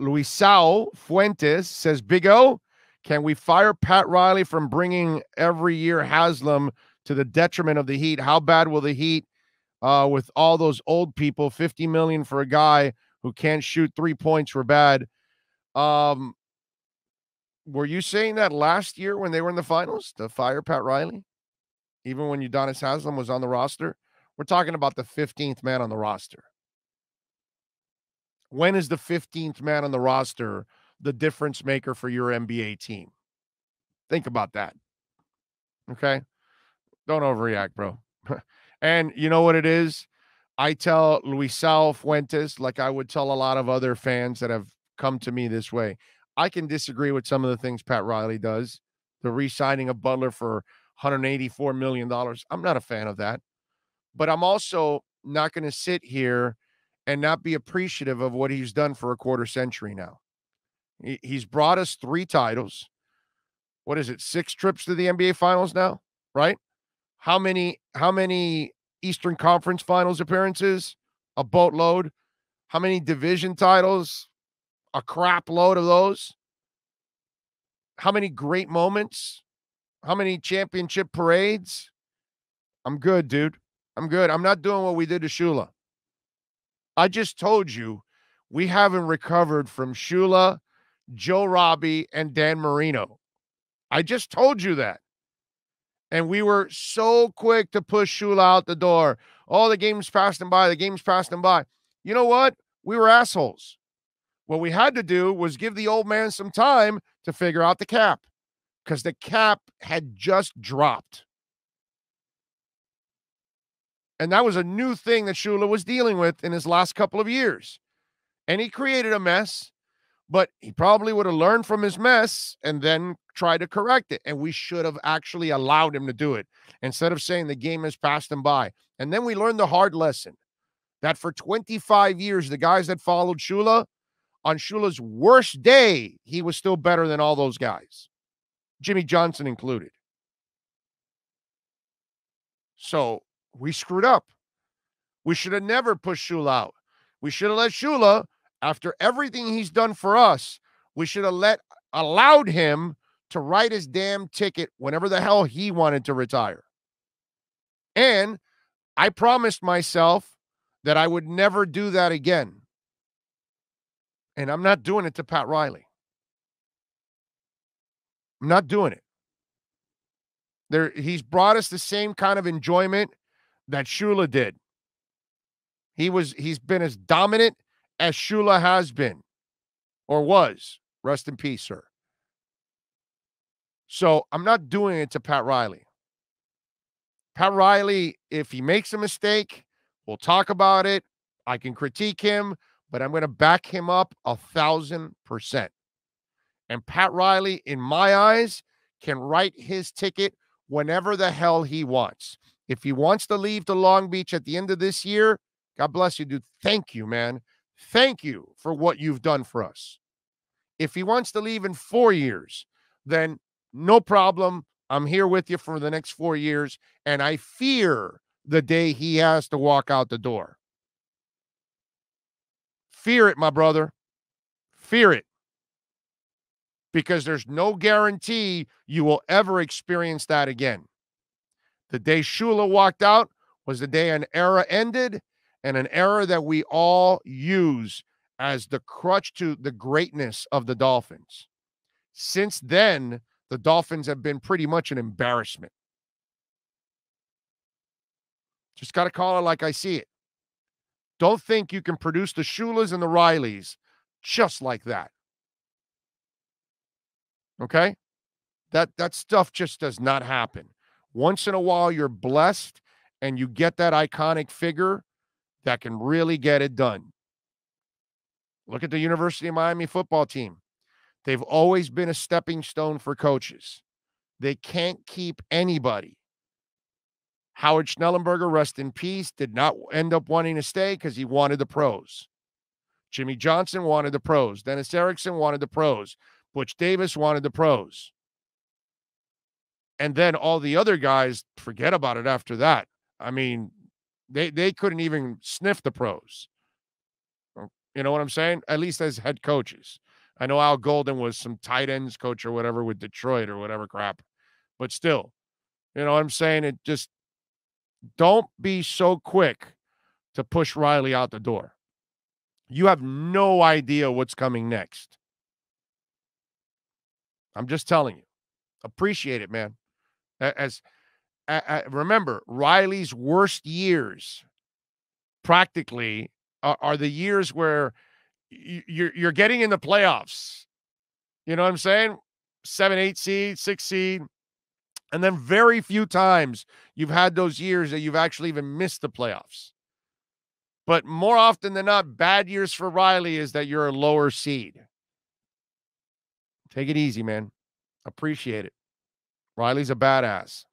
Luisao Fuentes says, Big O, can we fire Pat Riley from bringing every year Haslem to the detriment of the Heat? How bad will the Heat, uh, with all those old people, 50 million for a guy who can't shoot three points were bad? Um, were you saying that last year when they were in the finals to fire Pat Riley? Even when Udonis Haslem was on the roster? We're talking about the 15th man on the roster. When is the 15th man on the roster the difference maker for your NBA team? Think about that. Okay. Don't overreact, bro. and you know what it is? I tell Luisao Fuentes, like I would tell a lot of other fans that have come to me this way. I can disagree with some of the things Pat Riley does. The re signing of Butler for $184 million. I'm not a fan of that. But I'm also not going to sit here and not be appreciative of what he's done for a quarter century now. He's brought us three titles. What is it? Six trips to the NBA finals now, right? How many how many Eastern Conference finals appearances? A boatload. How many division titles? A crap load of those. How many great moments? How many championship parades? I'm good, dude. I'm good. I'm not doing what we did to Shula. I just told you we haven't recovered from Shula, Joe Robbie, and Dan Marino. I just told you that. And we were so quick to push Shula out the door. Oh, the game's passing by. The game's passing by. You know what? We were assholes. What we had to do was give the old man some time to figure out the cap because the cap had just dropped. And that was a new thing that Shula was dealing with in his last couple of years. And he created a mess, but he probably would have learned from his mess and then tried to correct it. And we should have actually allowed him to do it instead of saying the game has passed him by. And then we learned the hard lesson that for 25 years, the guys that followed Shula, on Shula's worst day, he was still better than all those guys, Jimmy Johnson included. So we screwed up. We should have never pushed Shula out. We should have let Shula, after everything he's done for us, we should have let allowed him to write his damn ticket whenever the hell he wanted to retire. And I promised myself that I would never do that again. And I'm not doing it to Pat Riley. I'm not doing it. There, he's brought us the same kind of enjoyment that Shula did. He was he's been as dominant as Shula has been or was. Rest in peace, sir. So I'm not doing it to Pat Riley. Pat Riley, if he makes a mistake, we'll talk about it. I can critique him, but I'm going to back him up a thousand percent. And Pat Riley, in my eyes, can write his ticket whenever the hell he wants. If he wants to leave to Long Beach at the end of this year, God bless you, dude. Thank you, man. Thank you for what you've done for us. If he wants to leave in four years, then no problem. I'm here with you for the next four years. And I fear the day he has to walk out the door. Fear it, my brother. Fear it. Because there's no guarantee you will ever experience that again. The day Shula walked out was the day an era ended and an era that we all use as the crutch to the greatness of the Dolphins. Since then, the Dolphins have been pretty much an embarrassment. Just got to call it like I see it. Don't think you can produce the Shulas and the Rileys just like that. Okay? That that stuff just does not happen. Once in a while, you're blessed and you get that iconic figure that can really get it done. Look at the University of Miami football team. They've always been a stepping stone for coaches. They can't keep anybody. Howard Schnellenberger, rest in peace, did not end up wanting to stay because he wanted the pros. Jimmy Johnson wanted the pros. Dennis Erickson wanted the pros. Butch Davis wanted the pros and then all the other guys forget about it after that. I mean, they they couldn't even sniff the pros. You know what I'm saying? At least as head coaches. I know Al Golden was some tight ends coach or whatever with Detroit or whatever crap, but still, you know what I'm saying? It just don't be so quick to push Riley out the door. You have no idea what's coming next. I'm just telling you. Appreciate it, man. As, as remember, Riley's worst years practically are, are the years where you're you're getting in the playoffs. You know what I'm saying? Seven, eight seed, six seed. And then very few times you've had those years that you've actually even missed the playoffs. But more often than not, bad years for Riley is that you're a lower seed. Take it easy, man. Appreciate it. Riley's a badass.